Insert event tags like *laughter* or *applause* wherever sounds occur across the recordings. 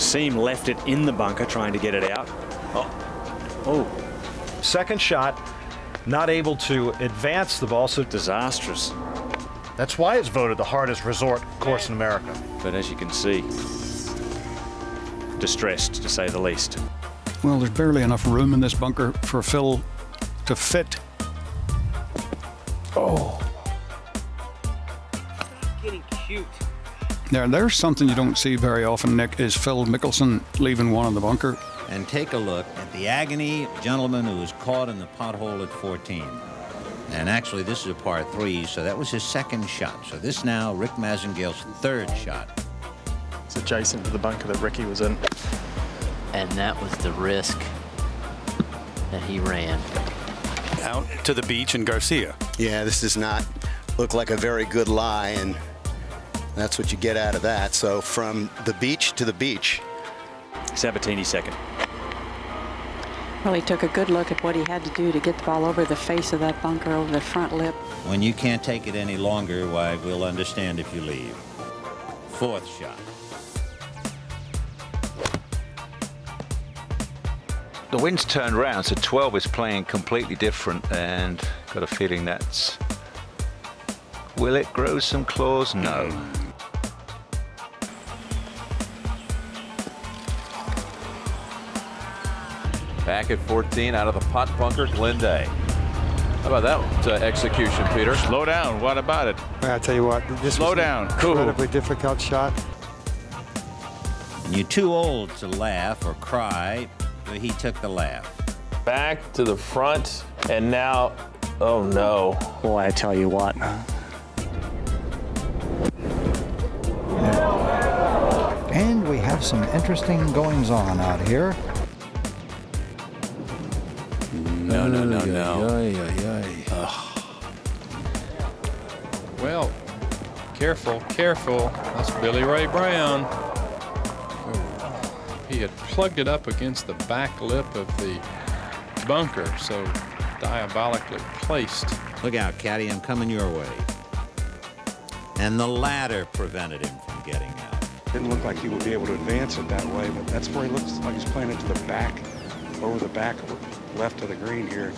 Seam left it in the bunker trying to get it out. Oh, oh Second shot, not able to advance the ball, so disastrous. that's why it's voted the hardest resort course in America. But as you can see, distressed to say the least. Well, there's barely enough room in this bunker for Phil to fit. Oh. Getting cute. Now, there's something you don't see very often, Nick, is Phil Mickelson leaving one in the bunker. And take a look at the agony of gentleman who was caught in the pothole at 14. And actually, this is a par three, so that was his second shot. So this now, Rik Massengale's third shot. It's adjacent to the bunker that Ricky was in. And that was the risk that he ran. Out to the beach in Garcia. Yeah, this does not look like a very good lie, and that's what you get out of that. So from the beach to the beach. Sabbatini second. Well, he took a good look at what he had to do to get the ball over the face of that bunker, over the front lip. When you can't take it any longer, why, we'll understand if you leave. Fourth shot. The wind's turned round, so 12 is playing completely different, and got a feeling that's. Will it grow some claws? No. Hmm. Back at 14 out of the pot bunker, Glen Day. How about that uh, execution, Peter? Slow down. What about it? I tell you what, this Slow was down. an Cool. incredibly difficult shot. And you're too old to laugh or cry, but he took the laugh. Back to the front, and now, oh no. Boy, I tell you what. And we have some interesting goings on out here. No, no, no, no. Well, careful, careful. That's Billy Ray Brown. Oh. He had plugged it up against the back lip of the bunker, so diabolically placed. Look out, Caddy, I'm coming your way. And the ladder prevented him from getting out. Didn't look like he would be able to advance it that way, but that's where he looks like he's playing it to the back, over the back, left of the green here.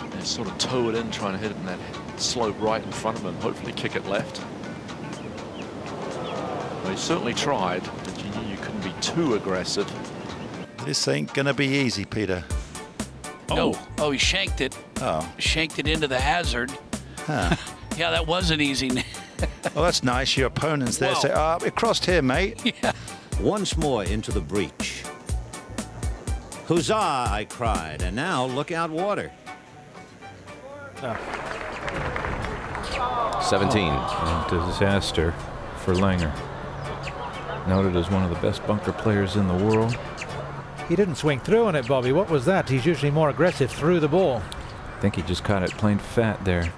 And sort of toe it in, trying to hit it in that slope right in front of him, hopefully kick it left. Well, he certainly tried, but you knew you couldn't be too aggressive. This ain't gonna be easy, Peter. No. Oh, he shanked it. Oh. Shanked it into the hazard. Huh. *laughs* Yeah, that wasn't easy. *laughs* well, that's nice. Your opponent's there. Whoa. Say, ah, it crossed here, mate. *laughs* yeah. Once more into the breach. Huzzah, I cried, and now look out water. Ah. 17. A disaster for Langer. Noted as one of the best bunker players in the world. He didn't swing through on it, Bobby. What was that? He's usually more aggressive through the ball. I think he just caught it plain fat there.